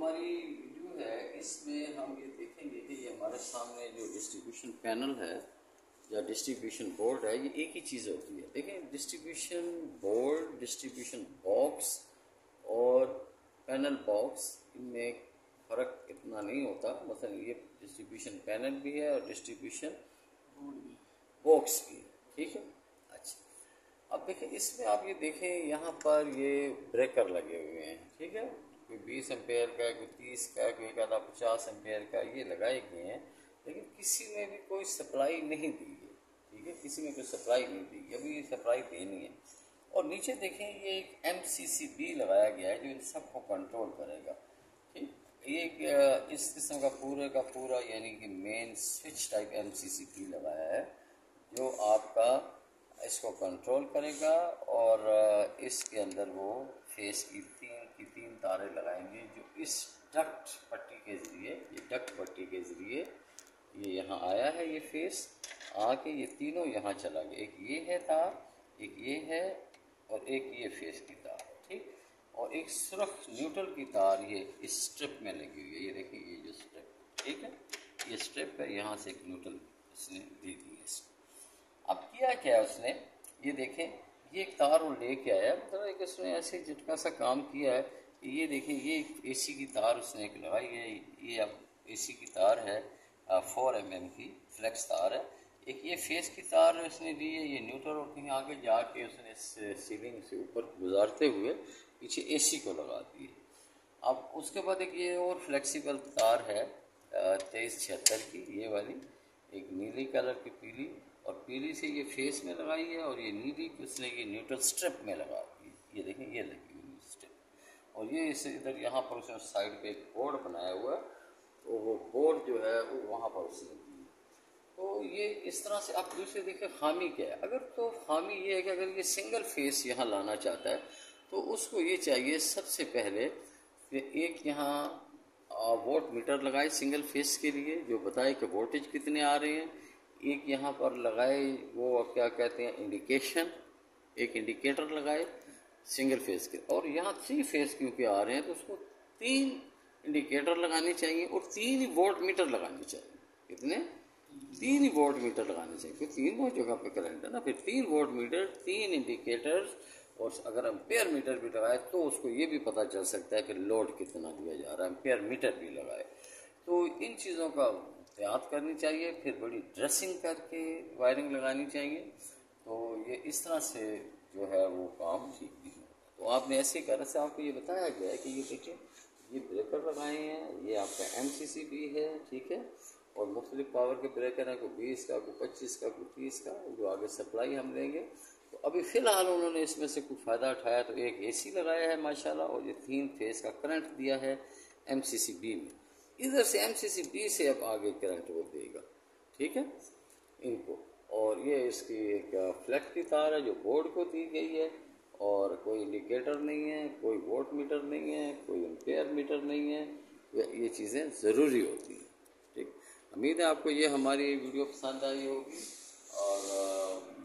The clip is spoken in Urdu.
ہماری ویڈیو ہے، اس میں ہم یہ دیکھیں گے کہ یہ ہمارے سامنے جو ڈسٹریبیوشن پینل ہے یا ڈسٹریبیوشن بورڈ ہے، یہ ایک ہی چیز ہوتی ہے۔ دیکھیں ڈسٹریبیوشن بورڈ ڈسٹریبیوشن باکس اور پینل باکس ان میں فرق اتنا نہیں ہوتا۔ مثلا یہ ڈسٹریبیوشن پینل بھی ہے اور ڈسٹریبیوشن باکس بھی ہے۔ ٹھیک ہے؟ اچھا۔ اب دیکھیں، اس میں آپ یہ دیکھیں، یہاں پر یہ بریکر لگے ہوئے ہیں۔ ٹھیک ہے؟ کوئی بیس امپیئر کا کوئی تیس کا کوئی ایک آدھا پچاس امپیئر کا یہ لگائے گئے ہیں، لیکن کسی میں بھی کوئی سپلائی نہیں دی ہے، ٹھیک ہے؟ کسی میں کوئی سپلائی نہیں دی گئی ابھی یہ سپلائی دینی ہے۔ اور نیچے دیکھیں، یہ ایک ایم سی سی بی لگایا گیا ہے جو ان سب کو کنٹرول کرے گا، ٹھیک؟ یہ ایک اس قسم کا پورے کا پورا یعنی کہ main switch type M C C B لگایا ہے، جو آپ کا اس کو کنٹرول کرے گا اور اس کے اندر وہ فیس کی تین کی تین تاریں لگائیں گے جو اس ڈکٹ پٹی کے ذریعے، یہ ڈکٹ پٹی کے ذریعے یہ یہاں آیا ہے، یہ فیس آ کے یہ تینوں یہاں چلا گیا۔ ایک یہ ہے تار، ایک یہ ہے اور ایک یہ فیس کی تار، ٹھیک؟ اور ایک سرخ نیوٹرل کی تار یہ اس اسٹرپ میں لگی ہوئی ہے۔ یہ دیکھیں، یہ جو اسٹرپ ٹھیک ہے؟ یہ اسٹرپ ہے، یہاں سے ایک نیوٹرل اس نے دی دی ہے۔ اس اب کیا کیا اس نے؟ یہ دیکھیں یہ ایک تار وہ لے کے آیا مطلب ایک اس نے ایسے جھٹکا سا کام کیا ہے کہ یہ دیکھیں، یہ اے سی کی تار اس نے ایک لگائی ہے، یہ اب اے سی کی تار ہے فور ایم ایم کی فلیکس تار ہے۔ ایک یہ فیس کی تار اس نے دی ہے، یہ نیوٹر اور کہیں آگے جا کے اس نے سیلنگ سے اوپر گزارتے ہوئے پیچھے اے سی کو لگا دی ہے۔ اب اس کے بعد ایک یہ اور فلیکسیبل تار ہے تیئیس چھہتر کی، یہ والی، ایک نیلی کلر کی پیلی اور پیلی سے یہ فیس میں لگائی ہے اور یہ نیلی اس نے یہ نیوٹرل سٹرپ میں لگا یہ دیکھیں، یہ لگی ہوئی سٹرپ۔ اور یہ اس ادھر یہاں پر اس نے سائڈ پہ ایک بورڈ بنایا ہوا ہے۔ تو وہ بورڈ جو ہے، وہ وہاں پر اس نے دی تو یہ اس طرح سے آپ دوسرے دیکھیں، خامی کیا ہے؟ اگر تو خامی یہ ہے کہ اگر یہ سنگل فیس یہاں لانا چاہتا ہے، تو اس کو یہ چاہیے سب سے پہلے کہ ایک یہاں ووٹ میٹر لگائے سنگل فیس کے لیے، جو بتائے کہ وولٹیج کتنے آ رہے ہیں۔ ایک یہاں پر لگائے، وہ کیا کہتے ہیں انڈیکیشن ایک انڈیکیٹر لگائے سنگل فیس کے۔ اور یہاں تھری فیس کیونکہ آ رہے ہیں، تو اس کو تین انڈیکیٹر لگانے چاہیے اور تین ہی وولٹ میٹر لگانے چاہیے۔ کتنے؟ تین ہی وولٹ میٹر لگانے چاہیے۔ پھر تین بہت جگہ پہ کرنٹ ہے نا۔ پھر تین وولٹ میٹر تین انڈیکیٹر اور اگر امپیئر میٹر بھی لگائے تو اس کو یہ بھی پتہ چل سکتا ہے کہ لوڈ کتنا دیا جا رہا ہے۔ امپیئر میٹر بھی لگائے۔ تو ان چیزوں کا احتیاط کرنی چاہیے، پھر بڑی ڈریسنگ کر کے وائرنگ لگانی چاہیے۔ تو یہ اس طرح سے جو ہے وہ کام ٹھیک نہیں ہوتا تو آپ نے ایسے کر سے آپ کو یہ بتایا گیا ہے کہ یہ دیکھیں، یہ بریکر لگائے ہیں، یہ آپ کا ایم سی سی بھی ہے، ٹھیک ہے۔ اور مختلف پاور کے بریکر ہیں، کوئی بیس کا، کوئی پچیس کا، کوئی تیس کا، جو آگے سپلائی ہم دیں گے۔ تو ابھی فی الحال انہوں نے اس میں سے کوئی فائدہ اٹھایا تو ایک اے سی لگایا ہے ماشاء اللہ اور یہ تین فیس کا کرنٹ دیا ہے ایم سی سی بی میں۔ ادھر سے ایم سی سی بی سے اب آگے کرنٹ وہ دے گا۔ ٹھیک ہے؟ ان کو۔ اور یہ اس کی ایک فلیکٹ کی تار ہے جو بورڈ کو دی گئی ہے۔ اور کوئی انڈیکیٹر نہیں ہے، کوئی ووٹ میٹر نہیں ہے، کوئی امپیئر میٹر نہیں ہے۔ یہ چیزیں ضروری ہوتی ہیں۔ ٹھیک۔ امید ہے آپ کو یہ ہماری ویڈیو پسند آئی ہوگی۔ اور